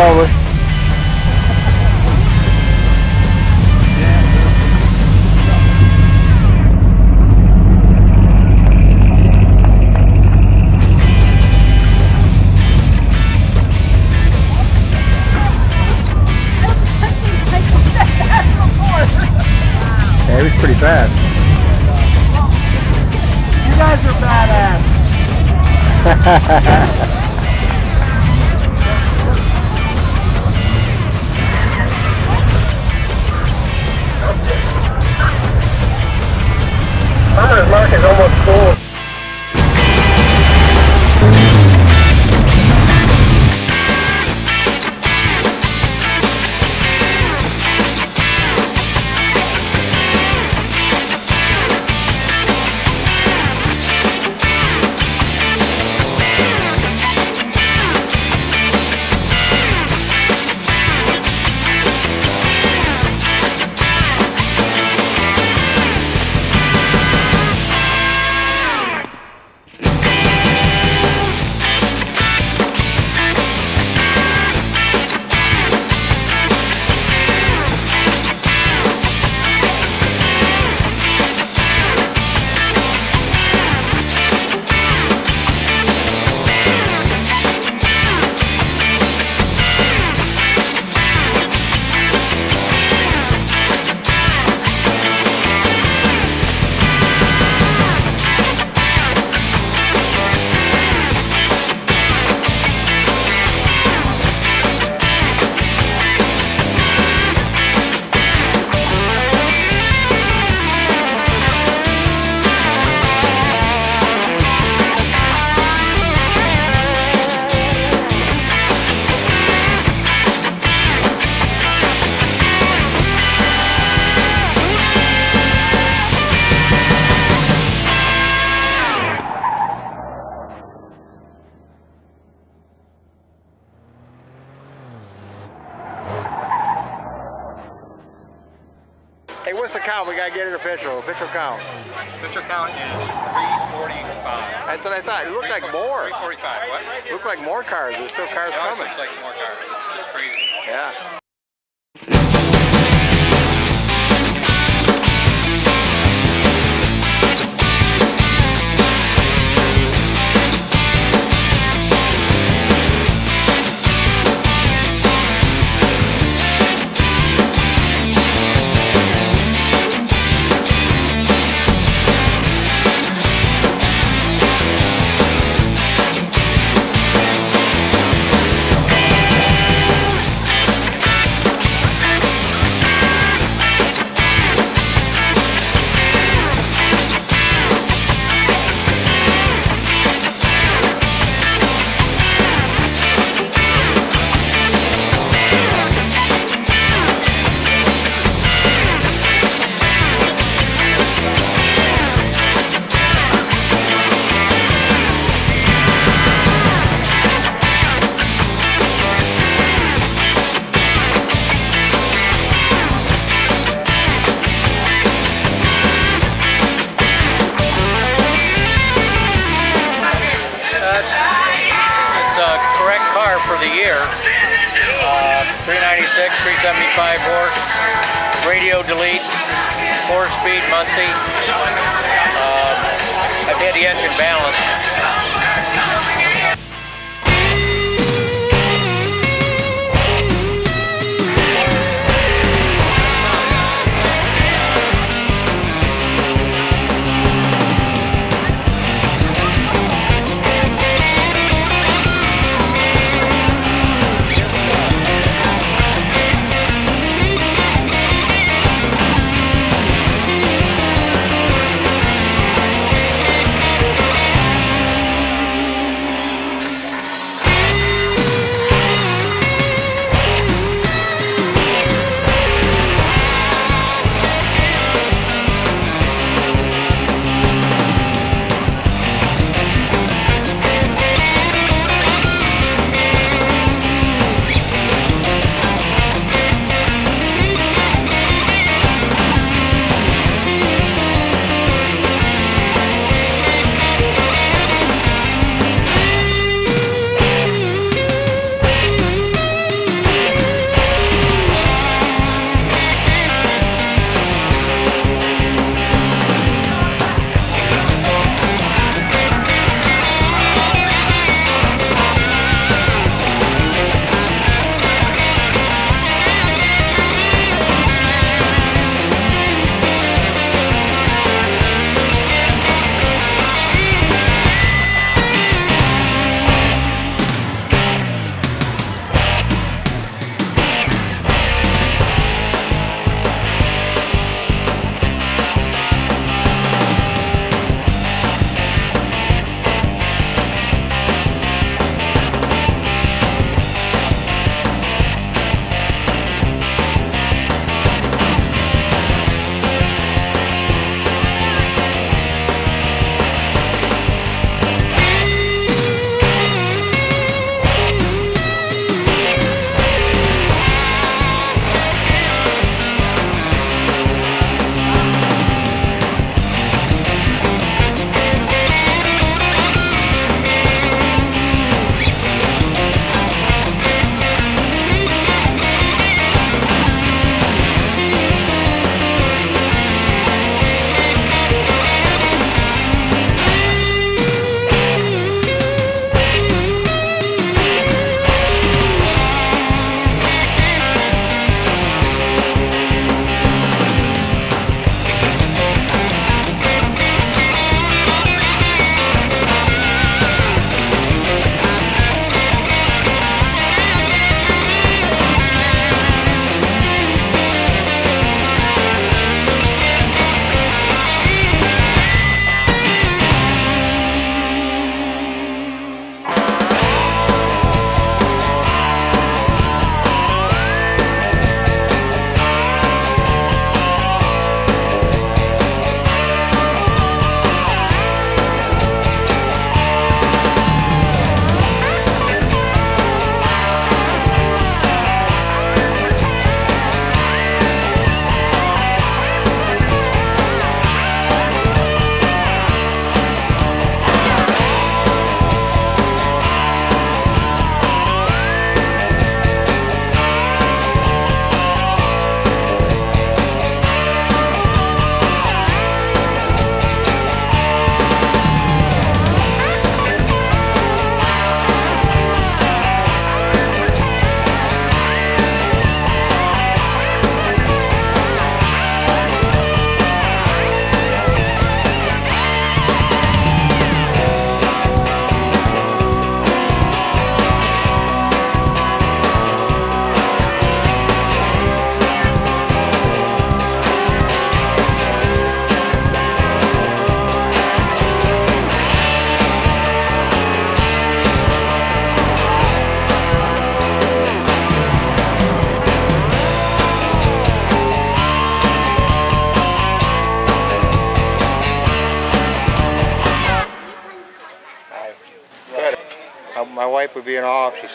over. yeah, it was pretty fast. You guys are badass.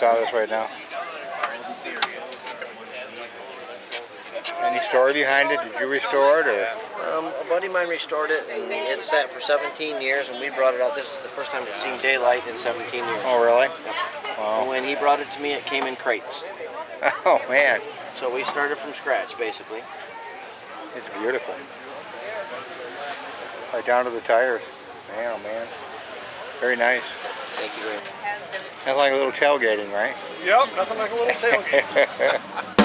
wife would be in awe if she saw this right now. Any story behind it? Did you restore it or? Um, a buddy of mine restored it, and it sat for 17 years, and we brought it out. This is the first time it's seen daylight in 17 years. Oh, really? And Wow. when he brought it to me, it came in crates. Oh man, So we started from scratch, basically. it's beautiful. Right down to the tires. Man, oh man. Very nice. Thank you very much. That's like a little tailgating, right? Yep, nothing like a little tailgate.